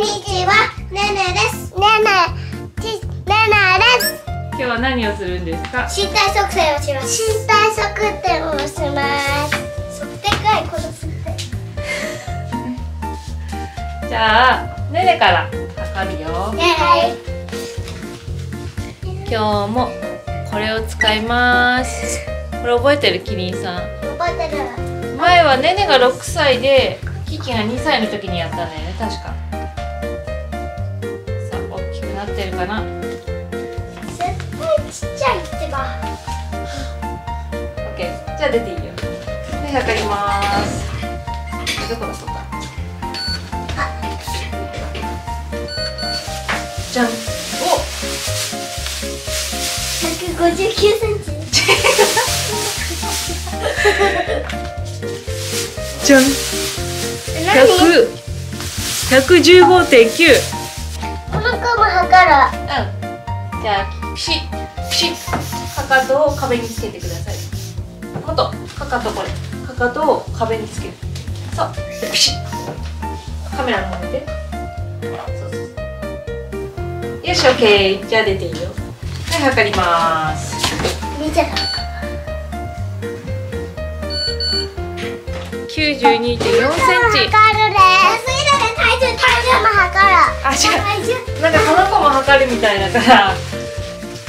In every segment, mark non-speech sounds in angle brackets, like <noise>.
にちは、ねねです。ねね、ち、ねねです。今日は何をするんですか？身体測定をします。身体測定をします。でかいこの <laughs> じゃあ、ねねから測るよ。はい。今日もこれを使います。これ覚えてるキリンさん。覚えてる。前はねねが六歳でキキが2歳の時にやったんだよね確かてるかな？絶対ちっちゃいってば。OK じゃあ出ていいよ。で測ります。どこだそっかじゃん。お！159センチ。<laughs> じゃん。何？115.9この子も測る。うん。じゃあピシッピシッ。かかとを壁につけてください。もっとかかとこれ。かかとを壁につける。そう。でピシッ。カメラの方見てそうそうそう。よし OK じゃあ出ていいよ。はい測ります。見てた。92.4センチ測るね次だね体重体重も測るあ違う。なんかこの子も測るみたいだから。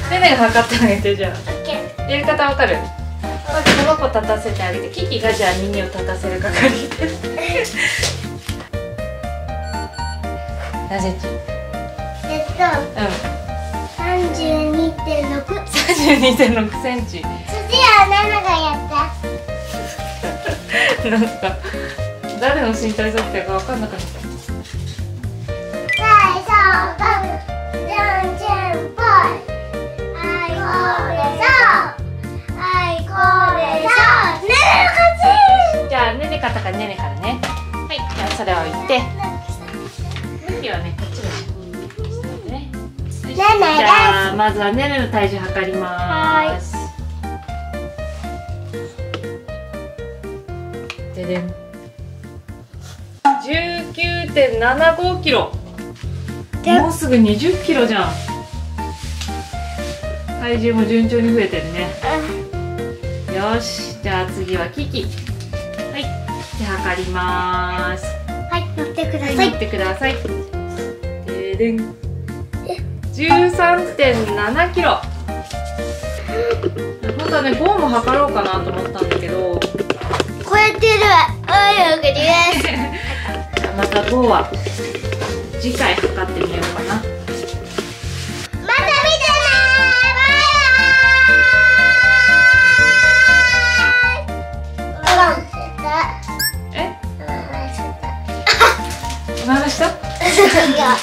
ねねが測ってあげてじゃあやり方わかる？まずこの子立たせてあげてキキがじゃあ耳を立たせる係。何センチえっと。う32.6ん32.6センチ。次はナナがやった。<laughs> なんか誰の身体測定かわかんなかったねねからねはいじゃあそれを言って。キキはねこっちのねねねじゃあまずはねねの体重測ります。ででん。19.75キロ。でもうすぐ20キロじゃん。体重も順調に増えてるね。よし。じゃあ次はキキ。はい。じゃあ測ります。はい乗ってくだはい、さい乗ってください。ででん。13.7キロ。本当はね、5も測ろうかなと思ったんだけど、超えてる。<laughs> あいよくです。また5は次回測って話した？いや。